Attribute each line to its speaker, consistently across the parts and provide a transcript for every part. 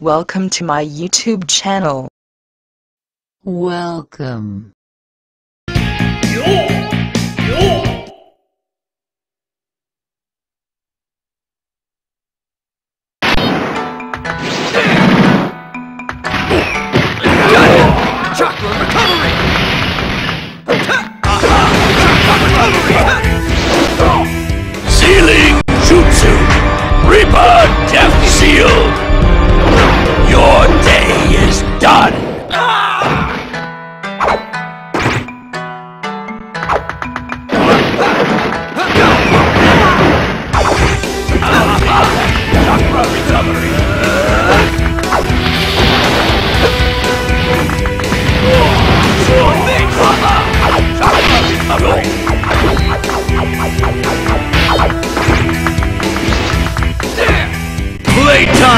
Speaker 1: Welcome to my YouTube channel.
Speaker 2: Welcome.
Speaker 3: Chakra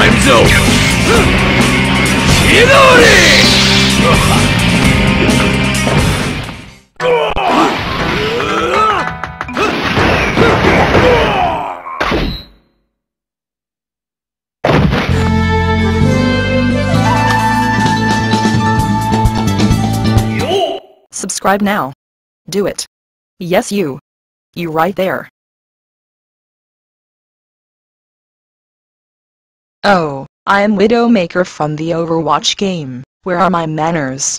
Speaker 4: Over! Chidori!
Speaker 1: Subscribe now. Do it. Yes you. You right there. Oh, I am Widowmaker from the Overwatch game. Where are my manners?